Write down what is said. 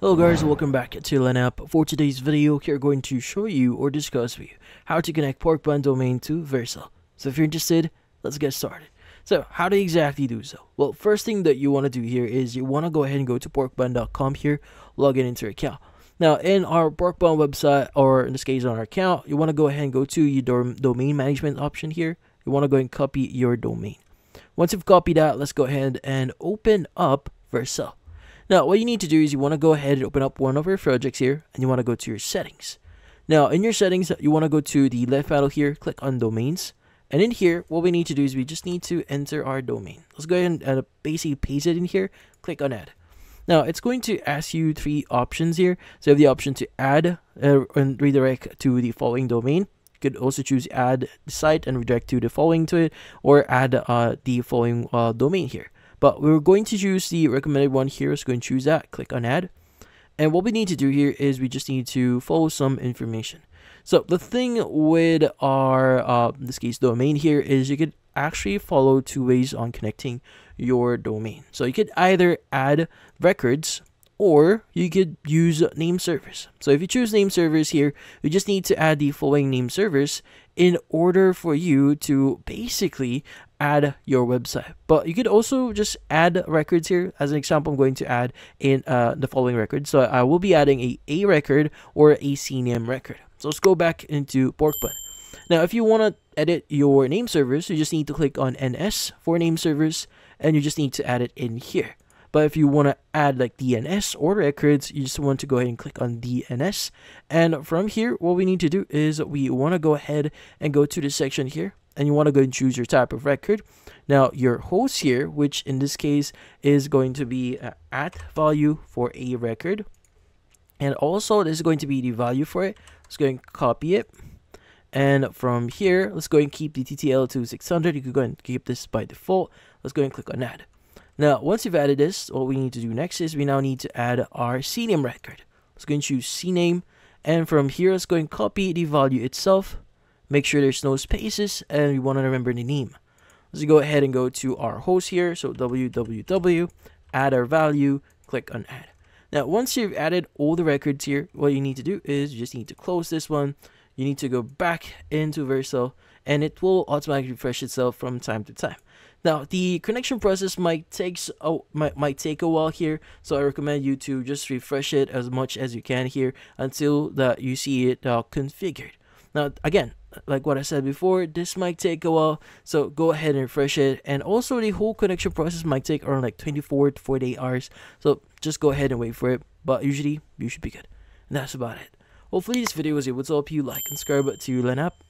Hello guys, welcome back to Yalan APP. For today's video, we are going to show you or discuss with you how to connect Porkbun domain to Vercel. So if you're interested, let's get started. So how do you exactly do so? Well, first thing that you want to do here is you want to go ahead and go to porkbun.com here, log in into your account. Now, in our Porkbun website, or in this case on our account, you want to go ahead and go to your domain management option here. You want to go and copy your domain. Once you've copied that, let's go ahead and open up Vercel. Now, what you need to do is you want to go ahead and open up one of your projects here, and you want to go to your settings. Now, in your settings, you want to go to the left panel here, click on domains. And in here, what we need to do is we just need to enter our domain. Let's go ahead and uh, basically paste it in here, click on add. Now, it's going to ask you three options here. So you have the option to add uh, and redirect to the following domain. You could also choose add the site and redirect to the following to it, or add uh, the following uh, domain here. But we're going to choose the recommended one here. So go and choose that. Click on add. And what we need to do here is we just need to follow some information. So the thing with our, uh, in this case, domain here is you could actually follow two ways on connecting your domain. So you could either add records or you could use name servers. So if you choose name servers here, you just need to add the following name servers in order for you to basically add your website. But you could also just add records here. As an example, I'm going to add in uh, the following record. So I will be adding a A record or a CNAME record. So let's go back into Porkbun. Now, if you want to edit your name servers, you just need to click on NS for name servers, and you just need to add it in here. But if you want to add like DNS or records, you just want to go ahead and click on DNS. And from here, what we need to do is we want to go ahead and go to the section here and you want to go and choose your type of record. Now your host here, which in this case is going to be uh, at value for a record. And also this is going to be the value for it. Let's go and copy it. And from here, let's go and keep the TTL to 600. You could go and keep this by default. Let's go and click on add. Now, once you've added this, what we need to do next is we now need to add our CNAME record. Let's go and choose CNAME. And from here, let's go and copy the value itself. Make sure there's no spaces and we want to remember the name. Let's go ahead and go to our host here. So www, add our value, click on add. Now, once you've added all the records here, what you need to do is you just need to close this one. You need to go back into Vercel and it will automatically refresh itself from time to time. Now, the connection process might takes oh, might, might take a while here, so I recommend you to just refresh it as much as you can here until that you see it uh, configured. Now, again, like what I said before, this might take a while, so go ahead and refresh it. And also, the whole connection process might take around like 24 to 48 hours, so just go ahead and wait for it. But usually, you should be good. And that's about it. Hopefully, this video was able to help you like and subscribe to Yalan APP.